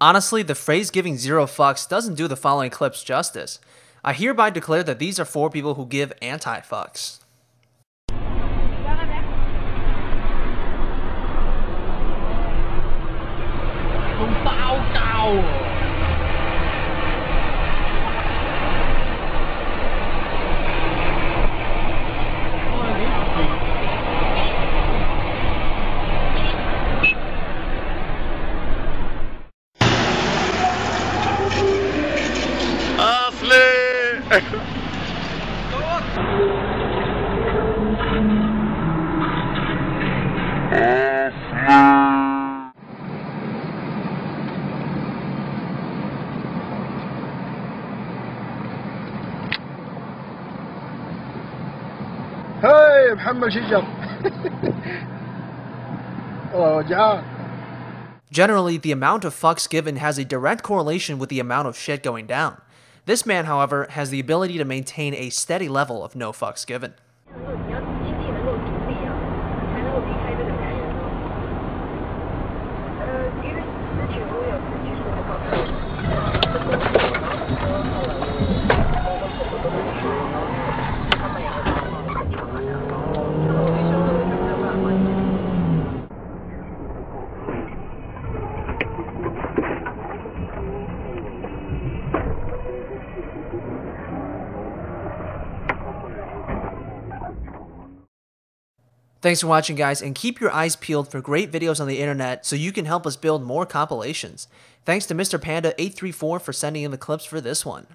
Honestly, the phrase giving zero fucks doesn't do the following clips justice. I hereby declare that these are four people who give anti fucks. هاي محمد شجر والله وجعان Generally, the amount of fucks given has a direct correlation with the amount of shit going down. This man, however, has the ability to maintain a steady level of no fucks given. Thanks for watching, guys, and keep your eyes peeled for great videos on the internet so you can help us build more compilations. Thanks to Mr. Panda834 for sending in the clips for this one.